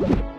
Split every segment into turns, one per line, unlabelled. you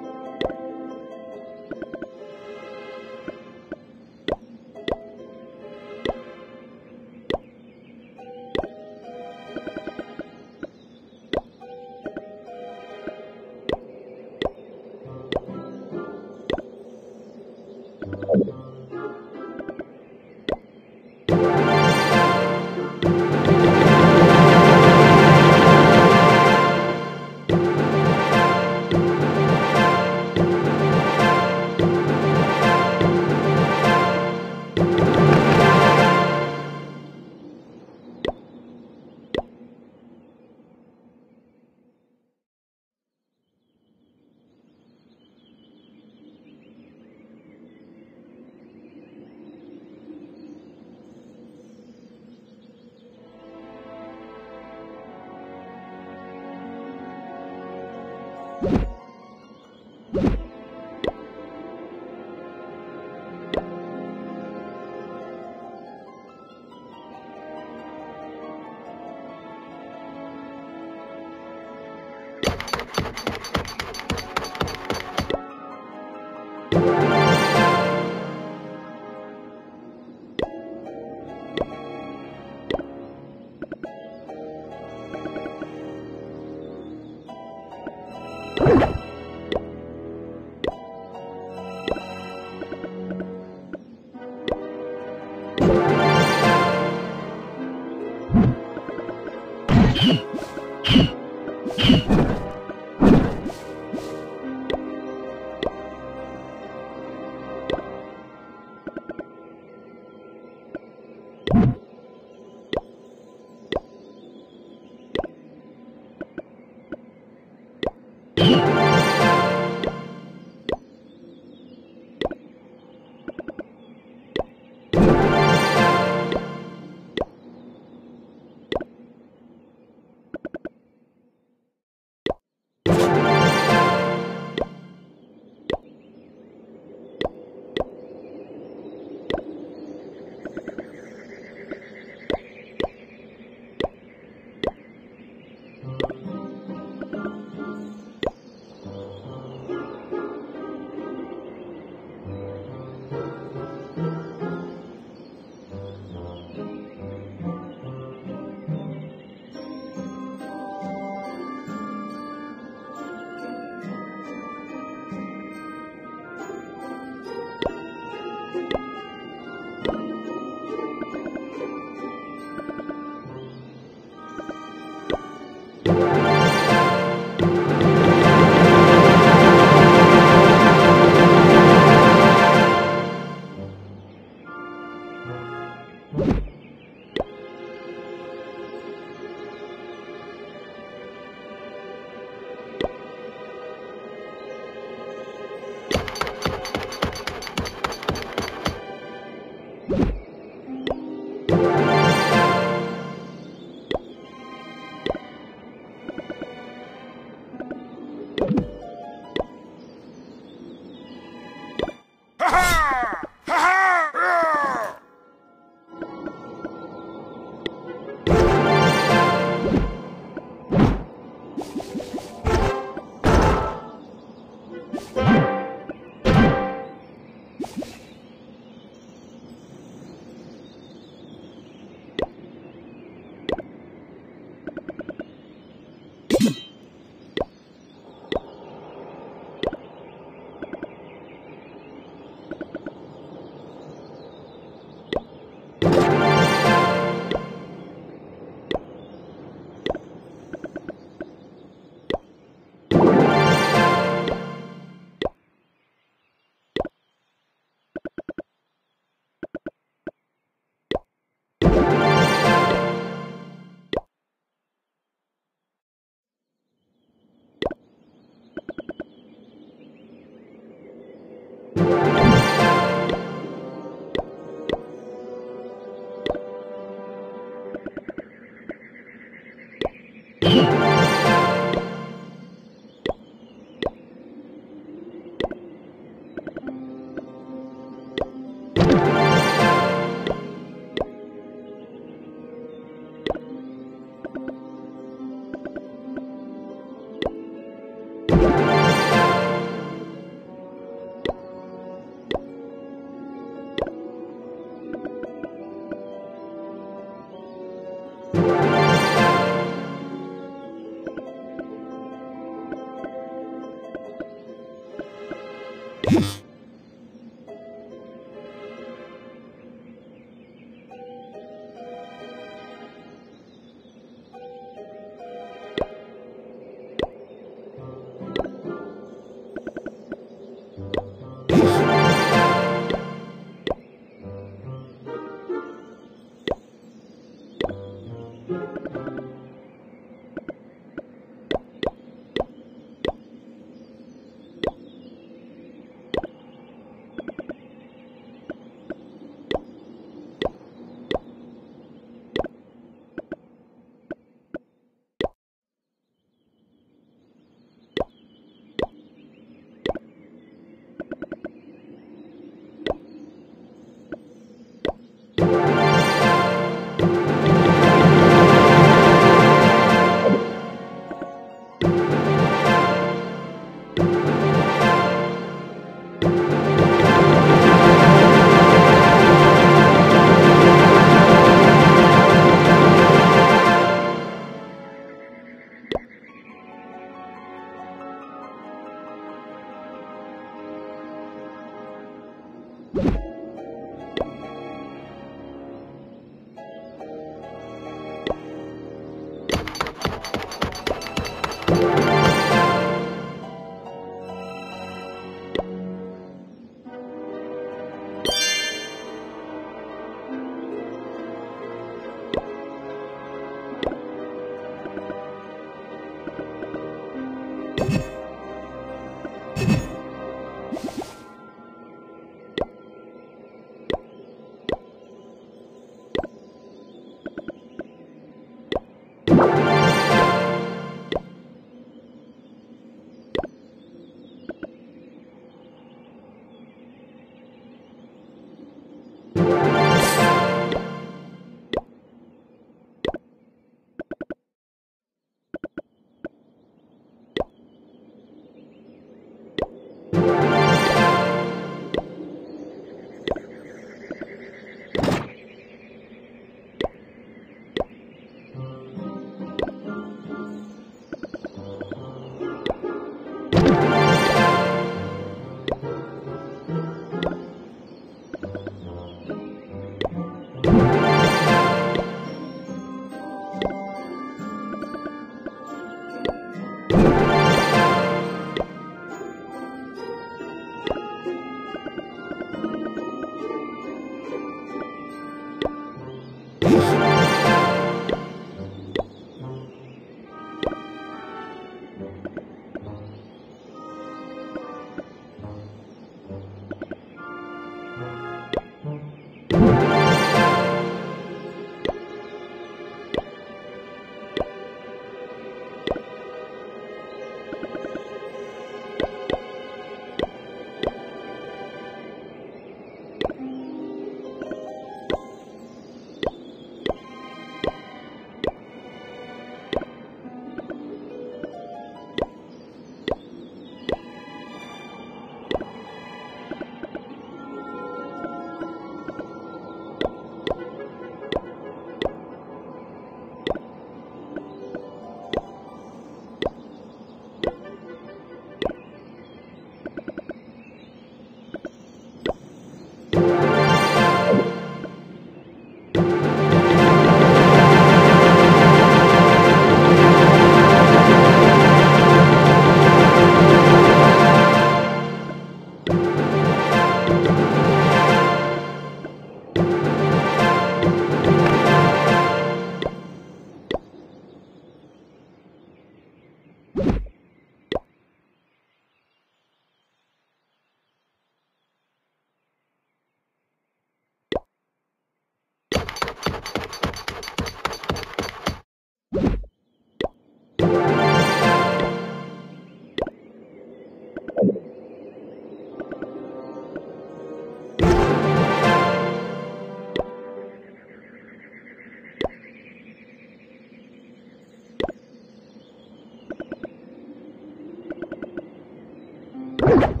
Thank you.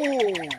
Oh!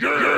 Yeah!